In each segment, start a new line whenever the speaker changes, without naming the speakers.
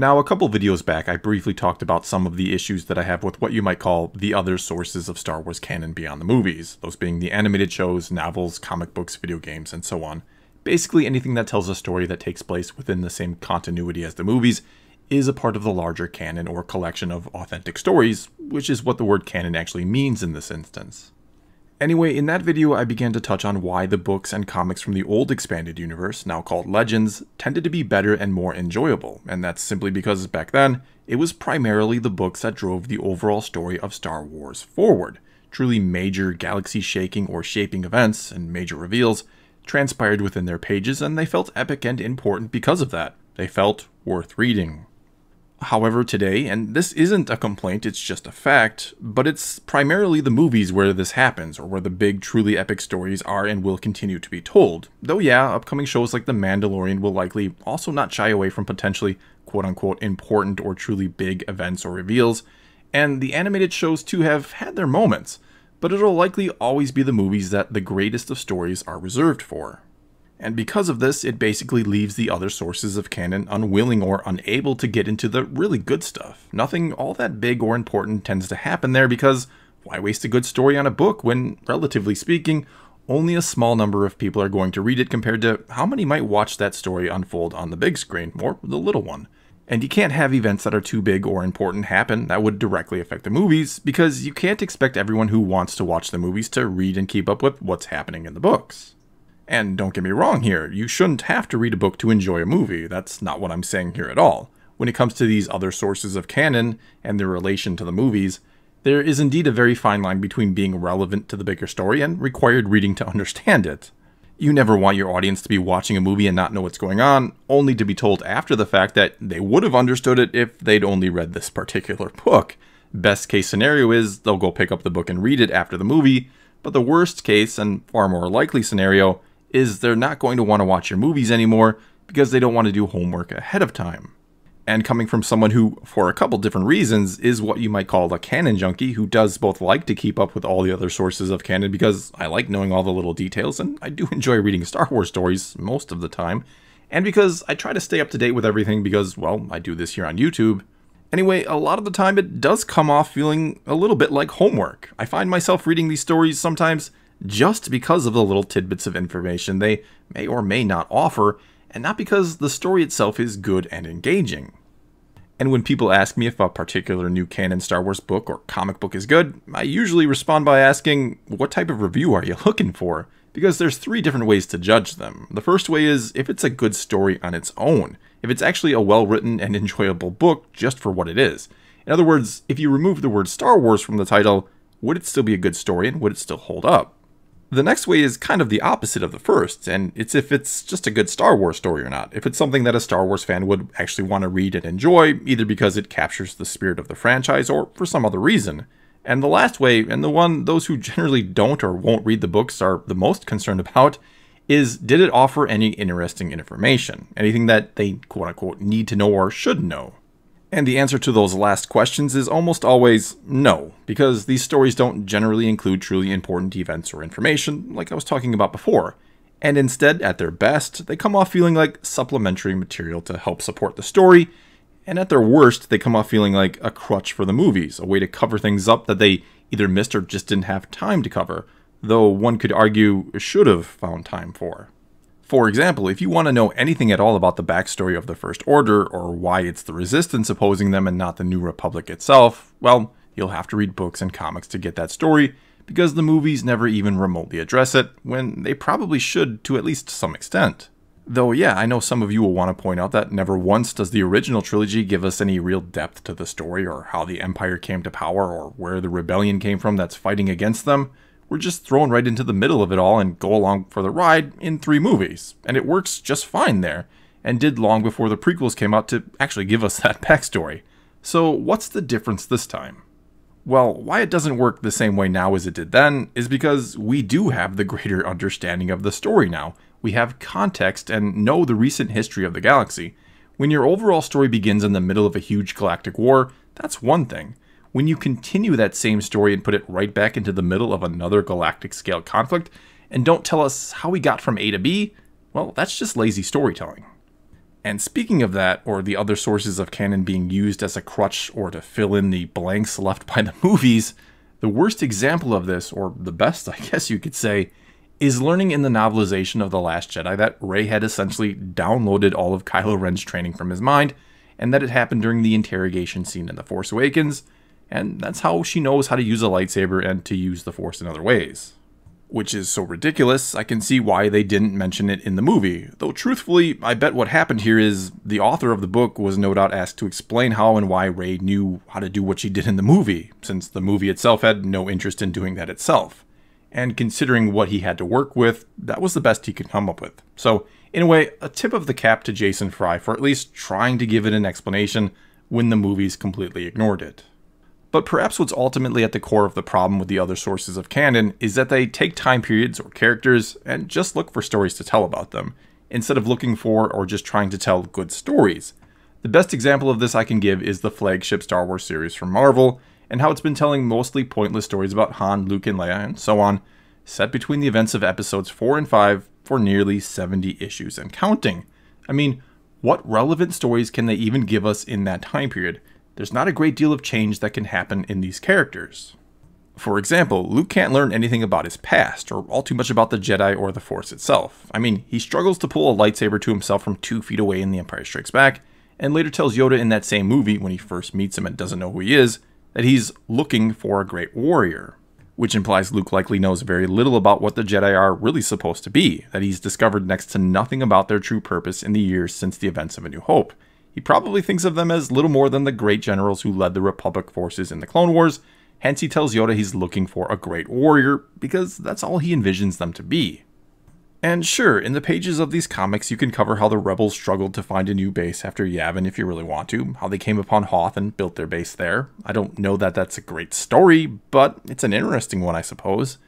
Now, a couple videos back, I briefly talked about some of the issues that I have with what you might call the other sources of Star Wars canon beyond the movies, those being the animated shows, novels, comic books, video games, and so on. Basically, anything that tells a story that takes place within the same continuity as the movies is a part of the larger canon or collection of authentic stories, which is what the word canon actually means in this instance. Anyway, in that video I began to touch on why the books and comics from the old expanded universe, now called Legends, tended to be better and more enjoyable, and that's simply because back then, it was primarily the books that drove the overall story of Star Wars forward. Truly major galaxy-shaking or shaping events and major reveals transpired within their pages, and they felt epic and important because of that. They felt worth reading. However, today, and this isn't a complaint, it's just a fact, but it's primarily the movies where this happens, or where the big, truly epic stories are and will continue to be told. Though, yeah, upcoming shows like The Mandalorian will likely also not shy away from potentially quote unquote important or truly big events or reveals, and the animated shows too have had their moments, but it'll likely always be the movies that the greatest of stories are reserved for and because of this, it basically leaves the other sources of canon unwilling or unable to get into the really good stuff. Nothing all that big or important tends to happen there because why waste a good story on a book when, relatively speaking, only a small number of people are going to read it compared to how many might watch that story unfold on the big screen, or the little one. And you can't have events that are too big or important happen that would directly affect the movies, because you can't expect everyone who wants to watch the movies to read and keep up with what's happening in the books. And don't get me wrong here, you shouldn't have to read a book to enjoy a movie. That's not what I'm saying here at all. When it comes to these other sources of canon and their relation to the movies, there is indeed a very fine line between being relevant to the bigger story and required reading to understand it. You never want your audience to be watching a movie and not know what's going on, only to be told after the fact that they would have understood it if they'd only read this particular book. Best case scenario is they'll go pick up the book and read it after the movie, but the worst case and far more likely scenario is they're not going to want to watch your movies anymore because they don't want to do homework ahead of time. And coming from someone who, for a couple different reasons, is what you might call a canon junkie who does both like to keep up with all the other sources of canon because I like knowing all the little details and I do enjoy reading Star Wars stories most of the time, and because I try to stay up to date with everything because, well, I do this here on YouTube. Anyway, a lot of the time it does come off feeling a little bit like homework. I find myself reading these stories sometimes just because of the little tidbits of information they may or may not offer, and not because the story itself is good and engaging. And when people ask me if a particular new canon Star Wars book or comic book is good, I usually respond by asking, what type of review are you looking for? Because there's three different ways to judge them. The first way is if it's a good story on its own, if it's actually a well written and enjoyable book just for what it is. In other words, if you remove the word Star Wars from the title, would it still be a good story and would it still hold up? The next way is kind of the opposite of the first, and it's if it's just a good Star Wars story or not. If it's something that a Star Wars fan would actually want to read and enjoy, either because it captures the spirit of the franchise or for some other reason. And the last way, and the one those who generally don't or won't read the books are the most concerned about, is did it offer any interesting information? Anything that they quote unquote need to know or should know? And the answer to those last questions is almost always no, because these stories don't generally include truly important events or information, like I was talking about before. And instead, at their best, they come off feeling like supplementary material to help support the story, and at their worst, they come off feeling like a crutch for the movies, a way to cover things up that they either missed or just didn't have time to cover, though one could argue should have found time for. For example, if you want to know anything at all about the backstory of the First Order, or why it's the Resistance opposing them and not the New Republic itself, well, you'll have to read books and comics to get that story, because the movies never even remotely address it, when they probably should to at least some extent. Though, yeah, I know some of you will want to point out that never once does the original trilogy give us any real depth to the story, or how the Empire came to power, or where the rebellion came from that's fighting against them we're just thrown right into the middle of it all and go along for the ride in three movies. And it works just fine there, and did long before the prequels came out to actually give us that backstory. So, what's the difference this time? Well, why it doesn't work the same way now as it did then is because we do have the greater understanding of the story now. We have context and know the recent history of the galaxy. When your overall story begins in the middle of a huge galactic war, that's one thing. When you continue that same story and put it right back into the middle of another galactic scale conflict, and don't tell us how we got from A to B, well, that's just lazy storytelling. And speaking of that, or the other sources of canon being used as a crutch or to fill in the blanks left by the movies, the worst example of this, or the best, I guess you could say, is learning in the novelization of The Last Jedi that Rey had essentially downloaded all of Kylo Ren's training from his mind, and that it happened during the interrogation scene in The Force Awakens, and that's how she knows how to use a lightsaber and to use the Force in other ways which is so ridiculous, I can see why they didn't mention it in the movie. Though truthfully, I bet what happened here is the author of the book was no doubt asked to explain how and why Rey knew how to do what she did in the movie, since the movie itself had no interest in doing that itself. And considering what he had to work with, that was the best he could come up with. So, in a way, a tip of the cap to Jason Fry for at least trying to give it an explanation when the movies completely ignored it. But perhaps what's ultimately at the core of the problem with the other sources of canon is that they take time periods or characters and just look for stories to tell about them, instead of looking for or just trying to tell good stories. The best example of this I can give is the flagship Star Wars series from Marvel, and how it's been telling mostly pointless stories about Han, Luke, and Leia, and so on, set between the events of episodes 4 and 5 for nearly 70 issues and counting. I mean, what relevant stories can they even give us in that time period? There's not a great deal of change that can happen in these characters. For example, Luke can't learn anything about his past, or all too much about the Jedi or the Force itself. I mean, he struggles to pull a lightsaber to himself from two feet away in The Empire Strikes Back, and later tells Yoda in that same movie, when he first meets him and doesn't know who he is, that he's looking for a great warrior. Which implies Luke likely knows very little about what the Jedi are really supposed to be, that he's discovered next to nothing about their true purpose in the years since the events of A New Hope, he probably thinks of them as little more than the great generals who led the Republic forces in the Clone Wars, hence he tells Yoda he's looking for a great warrior, because that's all he envisions them to be. And sure, in the pages of these comics, you can cover how the rebels struggled to find a new base after Yavin if you really want to, how they came upon Hoth and built their base there. I don't know that that's a great story, but it's an interesting one, I suppose.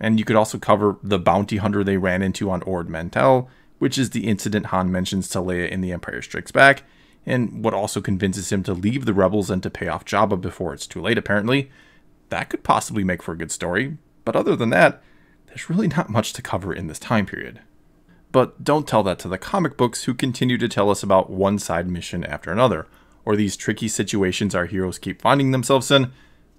And you could also cover the bounty hunter they ran into on Ord Mantell, which is the incident Han mentions to Leia in The Empire Strikes Back, and what also convinces him to leave the rebels and to pay off Jabba before it's too late, apparently. That could possibly make for a good story, but other than that, there's really not much to cover in this time period. But don't tell that to the comic books who continue to tell us about one side mission after another, or these tricky situations our heroes keep finding themselves in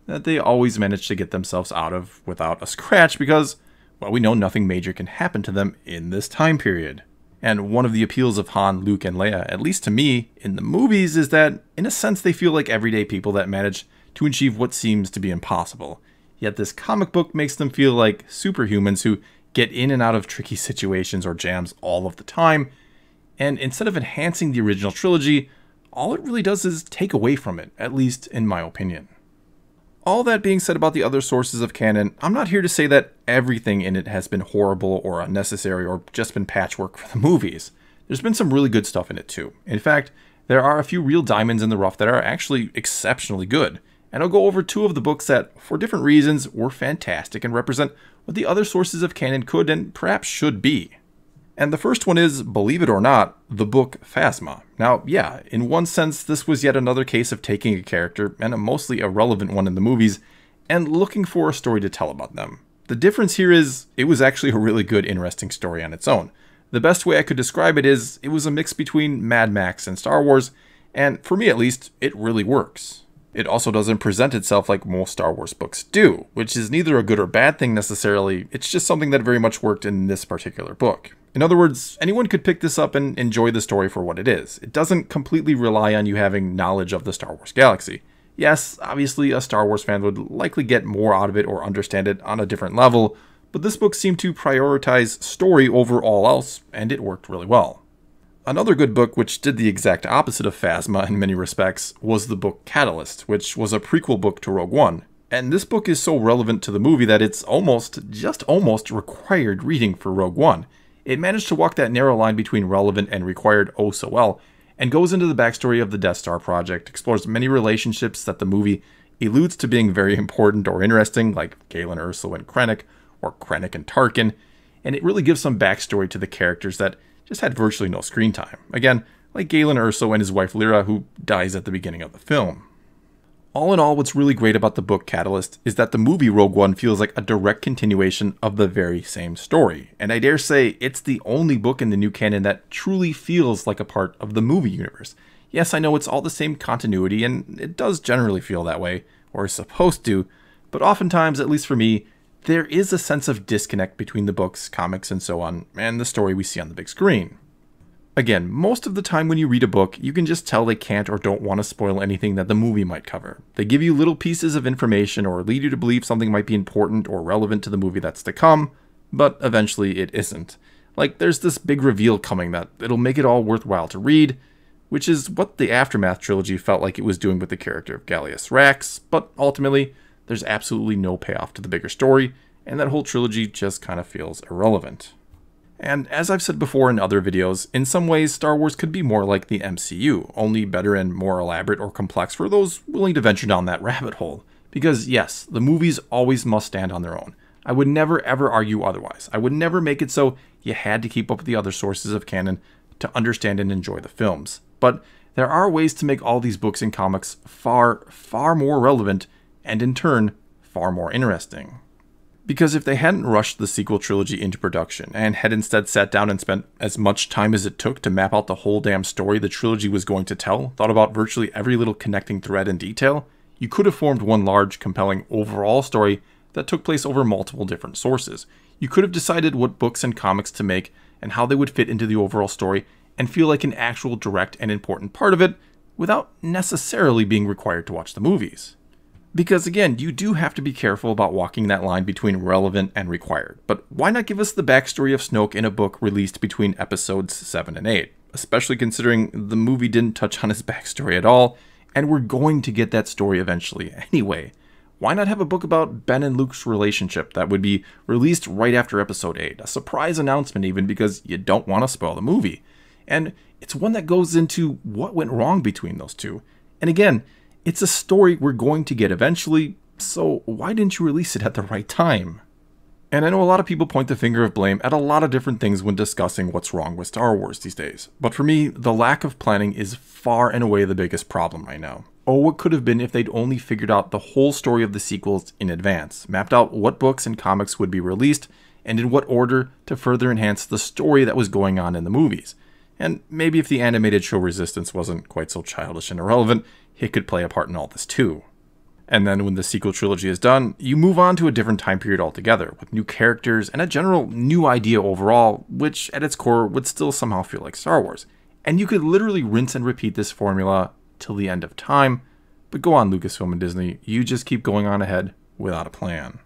that they always manage to get themselves out of without a scratch because, well, we know nothing major can happen to them in this time period. And one of the appeals of Han, Luke, and Leia, at least to me, in the movies, is that, in a sense, they feel like everyday people that manage to achieve what seems to be impossible. Yet this comic book makes them feel like superhumans who get in and out of tricky situations or jams all of the time. And instead of enhancing the original trilogy, all it really does is take away from it, at least in my opinion. All that being said about the other sources of canon, I'm not here to say that everything in it has been horrible or unnecessary or just been patchwork for the movies. There's been some really good stuff in it too. In fact, there are a few real diamonds in the rough that are actually exceptionally good. And I'll go over two of the books that, for different reasons, were fantastic and represent what the other sources of canon could and perhaps should be. And the first one is, believe it or not, the book Phasma. Now, yeah, in one sense, this was yet another case of taking a character, and a mostly irrelevant one in the movies, and looking for a story to tell about them. The difference here is, it was actually a really good, interesting story on its own. The best way I could describe it is, it was a mix between Mad Max and Star Wars, and for me at least, it really works. It also doesn't present itself like most Star Wars books do, which is neither a good or bad thing necessarily, it's just something that very much worked in this particular book. In other words, anyone could pick this up and enjoy the story for what it is. It doesn't completely rely on you having knowledge of the Star Wars galaxy. Yes, obviously, a Star Wars fan would likely get more out of it or understand it on a different level, but this book seemed to prioritize story over all else, and it worked really well. Another good book, which did the exact opposite of Phasma in many respects, was the book Catalyst, which was a prequel book to Rogue One. And this book is so relevant to the movie that it's almost, just almost, required reading for Rogue One. It managed to walk that narrow line between relevant and required oh so well, and goes into the backstory of the Death Star project, explores many relationships that the movie eludes to being very important or interesting, like Galen Erso and Krennic, or Krennic and Tarkin, and it really gives some backstory to the characters that just had virtually no screen time. Again, like Galen Erso and his wife Lyra, who dies at the beginning of the film. All in all, what's really great about the book Catalyst is that the movie Rogue One feels like a direct continuation of the very same story. And I dare say it's the only book in the new canon that truly feels like a part of the movie universe. Yes, I know it's all the same continuity, and it does generally feel that way, or is supposed to, but oftentimes, at least for me, there is a sense of disconnect between the books, comics, and so on, and the story we see on the big screen. Again, most of the time when you read a book, you can just tell they can't or don't want to spoil anything that the movie might cover. They give you little pieces of information or lead you to believe something might be important or relevant to the movie that's to come, but eventually it isn't. Like, there's this big reveal coming that it'll make it all worthwhile to read, which is what the Aftermath trilogy felt like it was doing with the character of Gallius Rax, but ultimately, there's absolutely no payoff to the bigger story, and that whole trilogy just kind of feels irrelevant. And as I've said before in other videos, in some ways Star Wars could be more like the MCU, only better and more elaborate or complex for those willing to venture down that rabbit hole. Because yes, the movies always must stand on their own. I would never ever argue otherwise. I would never make it so you had to keep up with the other sources of canon to understand and enjoy the films. But there are ways to make all these books and comics far, far more relevant and in turn, far more interesting. Because if they hadn't rushed the sequel trilogy into production and had instead sat down and spent as much time as it took to map out the whole damn story the trilogy was going to tell, thought about virtually every little connecting thread and detail, you could have formed one large, compelling overall story that took place over multiple different sources. You could have decided what books and comics to make and how they would fit into the overall story and feel like an actual direct and important part of it without necessarily being required to watch the movies. Because again, you do have to be careful about walking that line between relevant and required. But why not give us the backstory of Snoke in a book released between episodes 7 and 8? Especially considering the movie didn't touch on his backstory at all, and we're going to get that story eventually anyway. Why not have a book about Ben and Luke's relationship that would be released right after episode 8? A surprise announcement, even because you don't want to spoil the movie. And it's one that goes into what went wrong between those two. And again, it's a story we're going to get eventually, so why didn't you release it at the right time? And I know a lot of people point the finger of blame at a lot of different things when discussing what's wrong with Star Wars these days. But for me, the lack of planning is far and away the biggest problem right now. Oh, what could have been if they'd only figured out the whole story of the sequels in advance, mapped out what books and comics would be released, and in what order to further enhance the story that was going on in the movies. And maybe if the animated show Resistance wasn't quite so childish and irrelevant, it could play a part in all this too. And then when the sequel trilogy is done, you move on to a different time period altogether, with new characters and a general new idea overall, which at its core would still somehow feel like Star Wars. And you could literally rinse and repeat this formula till the end of time, but go on, Lucasfilm and Disney, you just keep going on ahead without a plan.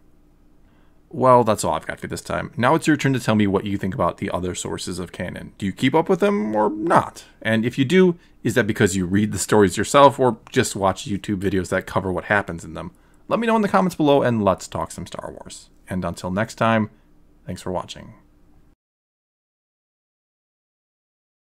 Well, that's all I've got for this time. Now it's your turn to tell me what you think about the other sources of canon. Do you keep up with them or not? And if you do, is that because you read the stories yourself or just watch YouTube videos that cover what happens in them? Let me know in the comments below and let's talk some Star Wars. And until next time, thanks for watching.